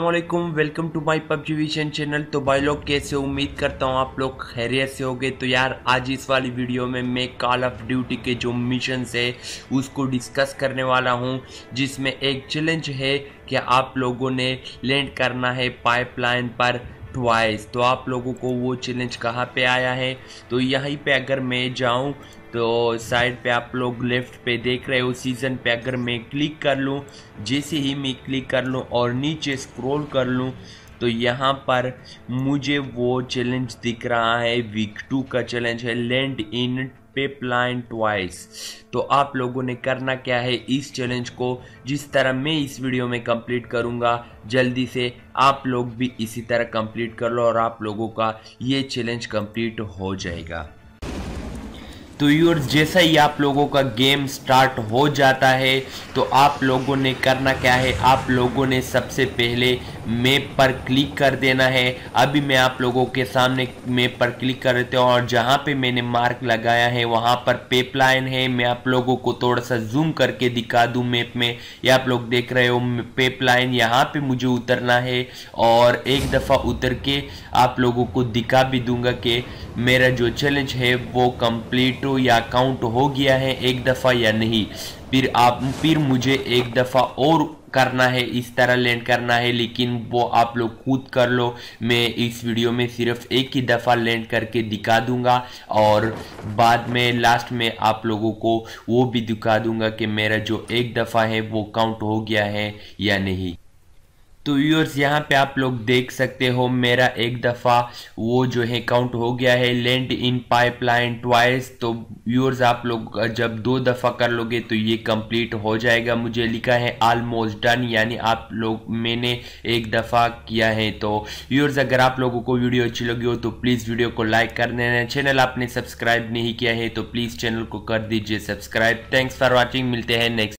वालेकुम welcome to my PUBG vision channel तो भाई लोग, कैसे उम्मीद करता हूँ आप लोग खैरियत से होगे। तो यार, आज इस वाली वीडियो में मैं कॉल ऑफ़ ड्यूटी के जो मिशन है, उसको डिस्कस करने वाला हूँ, जिसमें एक चैलेंज है कि आप लोगों ने लैंड करना है पाइपलाइन पर। ट्वाइस तो आप लोगों को वो चैलेंज कहाँ पे आया है? तो यहीं पे अगर मैं जाऊँ तो साइड पे आप लोग लेफ़्ट पे देख रहे हो सीज़न पे अगर मैं क्लिक कर लूँ, जैसे ही मैं क्लिक कर लूँ और नीचे स्क्रॉल कर लूँ तो यहाँ पर मुझे वो चैलेंज दिख रहा है वीक टू का चैलेंज है लैंड इन पेपलाइन ट्वाइस तो आप लोगों ने करना क्या है इस चैलेंज को? जिस तरह मैं इस वीडियो में कंप्लीट करूँगा, जल्दी से आप लोग भी इसी तरह कंप्लीट कर लो और आप लोगों का ये चैलेंज कंप्लीट हो जाएगा। तो यूर्स जैसा ही आप लोगों का गेम स्टार्ट हो जाता है तो आप लोगों ने करना क्या है? आप लोगों ने सबसे पहले मैप पर क्लिक कर देना है। अभी मैं आप लोगों के सामने मैप पर क्लिक कर देता हूँ और जहाँ पे मैंने मार्क लगाया है, वहाँ पर पेपलाइन है। मैं आप लोगों को थोड़ा सा जूम करके दिखा दूँ मैप में। ये आप लोग देख रहे हो पेपलाइन यहाँ पर मुझे उतरना है और एक दफ़ा उतर के आप लोगों को दिखा भी दूँगा कि मेरा जो चैलेंज है वो या काउंट हो गया है एक दफ़ा या नहीं। फिर आप, फिर मुझे एक दफ़ा और करना है, इस तरह लैंड करना है, लेकिन वो आप लोग खुद कर लो। मैं इस वीडियो में सिर्फ़ एक ही दफ़ा लैंड करके दिखा दूँगा और बाद में लास्ट में आप लोगों को वो भी दिखा दूँगा कि मेरा जो एक दफ़ा है वो काउंट हो गया है या नहीं। तो व्यूअर्स यहाँ पे आप लोग देख सकते हो, मेरा एक दफ़ा वो जो है काउंट हो गया है लैंड इन पाइपलाइन ट्वाइस तो व्यूअर्स आप लोग जब दो दफ़ा कर लोगे तो ये कंप्लीट हो जाएगा। मुझे लिखा है ऑलमोस्ट डन यानी आप लोग, मैंने एक दफ़ा किया है। तो व्यूअर्स अगर आप लोगों को वीडियो अच्छी लगी हो तो प्लीज़ वीडियो को लाइक कर देना चैनल आपने सब्सक्राइब नहीं किया है तो प्लीज़ चैनल को कर दीजिए सब्सक्राइब थैंक्स फॉर वॉचिंग मिलते हैं नेक्स्ट